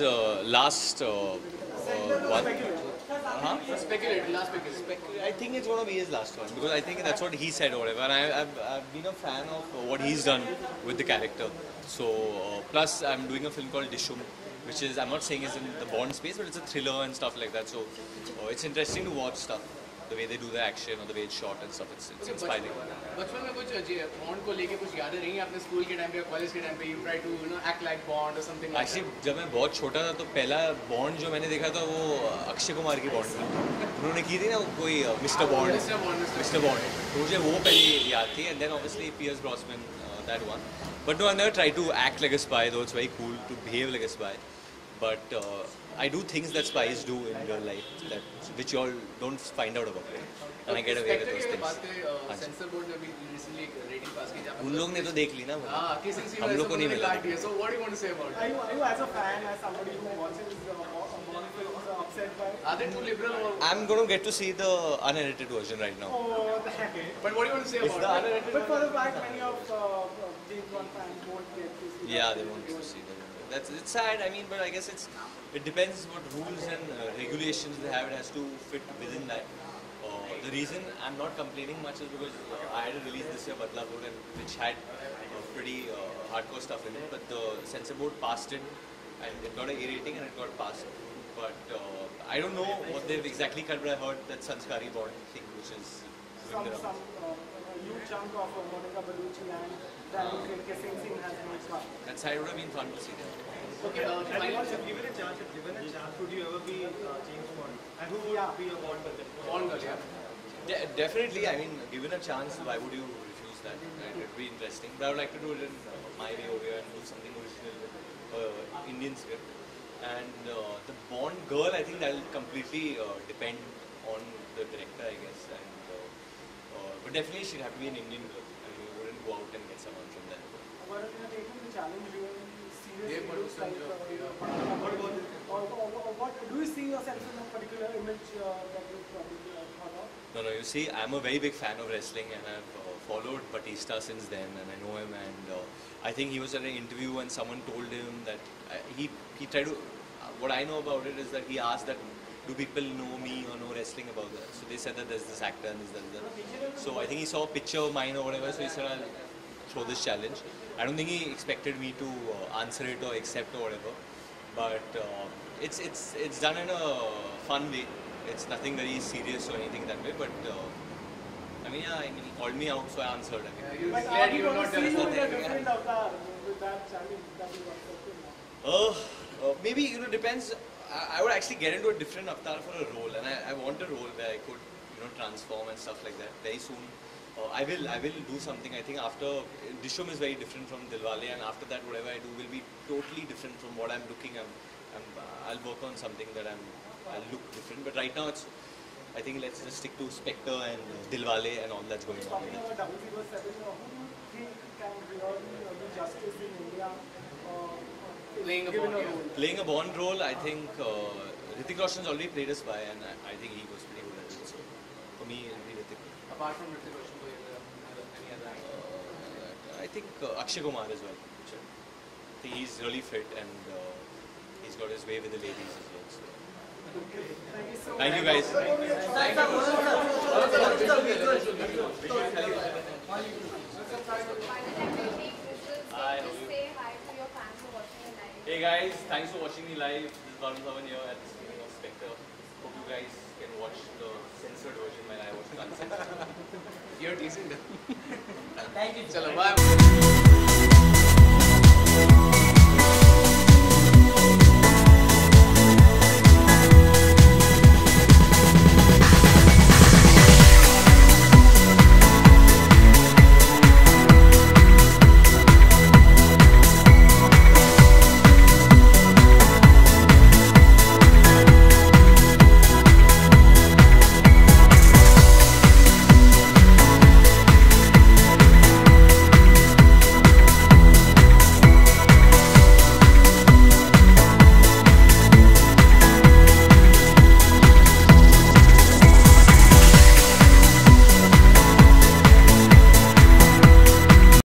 Uh, last uh, uh, one. Huh? Speculate, last speculate. I think it's gonna be his last one because I think that's what he said or whatever. And I, I've, I've been a fan of what he's done with the character. So uh, plus I'm doing a film called Dishoom, which is I'm not saying it's in the Bond space, but it's a thriller and stuff like that. So uh, it's interesting to watch stuff, the way they do the action or the way it's shot and stuff. It's, it's inspiring. बचपन में कुछ bond को लेके कुछ यादें रही अपने school के टाइम पे या कॉलेज के टाइम पे? You try to you know act like Bond or something actually जब मैं बहुत छोटा था तो पहला बॉन्ड जो मैंने देखा था वो अक्षय कुमार की बॉन्ड थी। उन्होंने की थी ना कोई Mister Bond Mr. Bond, Mr. Mister Bond तो मुझे वो पहले याद थी and then obviously Pierce Brosnan that one but no I never try to act like a spy though it's very cool to behave like a spy but uh, I do things that spies do in real life that which you all don't find out about and I get away with those के things. बात पे हाँ जी। Sensor board ने भी recently rating पास की जहाँ पे उन लोग ने तो देख ली ना वो। हाँ किसिंग सीन हम लोग को नहीं मिला so what do you want to say about Are you, are you as a fan, as somebody who watches uh, Bond films, uh, upset by? Are they to liberal और I'm going to get to see the unedited version right now. Oh, the heck. But what do you want to से It's the about unedited But for the fact many of uh, James Bond fans won't get to see. Yeah, that. they won't get to see them. that's it's sad. I mean, but I guess it's it depends what rules and uh, regulations they have. It has to fit within that. Uh, the reason I'm not complaining much is because uh, I had a release this year, Badlapur, and which had uh, pretty uh, hardcore stuff in it. But the censor board passed it, and it got a A rating, and it got passed. But uh, I don't know what they've exactly cut, but I heard that Sanskari Bond thing, which is Some, some a huge chunk of Monica Bellucci and Daniel kissing scene has been cut and Saira have been fun to see. Okay, uh, I mean, given a chance, given a chance, would you ever be uh, James Bond? And who would yeah. be your Bond girl? Bond girl, yeah. De definitely, I mean, given a chance, why would you refuse that? Right? It'd be interesting. But I would like to do it in uh, my way over here and do something original, uh, Indian script. And uh, the Bond girl, I think that'll completely uh, depend on the director, I guess. And, uh, uh, but definitely, she'd have to be an Indian girl go out and get someone from there. What have taken the challenge really seriously? Do you see yourself in a particular image uh, that you probably uh, thought of? No, no, you see, I'm a very big fan of wrestling and I've uh, followed Batista since then and I know him and uh, I think he was at an interview and someone told him that uh, he, he tried to, uh, what I know about it is that he asked that do people know me or know wrestling about that? So they said that there's this actor and this, that, that. So I think he saw a picture of mine or whatever, so he said I'll throw this challenge. I don't think he expected me to uh, answer it or accept or whatever, but uh, it's it's it's done in a fun way. It's nothing very serious or anything that way, but uh, I mean, yeah, I mean, he called me out, so I answered. I mean, you But declared are you you will going not to see you in a different avatar with that challenge that you accepted? Uh, uh, maybe you know depends. I, I would actually get into a different avatar for a role, and I, I want a role where I could you know transform and stuff like that very soon. Uh, I will I will do something. I think after Dishoom is very different from Dilwale, and after that whatever I do will be totally different from what I'm looking. I'm, I'm uh, I'll work on something that I'm I'll look different. But right now it's I think let's just stick to Spectre and uh, Dilwale and all that's going on. Talking about 007, uh, who do you think can really uh, justice in India? Uh, playing a Bond, playing a Bond role, I think uh, Hrithik has already played a spy, and I, I think he was pretty good at it. So for me, it'll be Hrithik. Apart from Hrithik Roshan, any other? I think uh, Akshay Kumar as well. Sure. I think he's really fit and uh, he's got his way with the ladies as well. So. Okay. Thank you, so Thank you guys. Thank you. Thank you. Thank you. Thank you. Thank you. Hey guys, thanks for watching me live. This is Varun Dhawan here at the screening of Spectre. Hope you guys can watch the censored version when I watch the uncensored. You're teasing them. Thank you. Chalo, bye.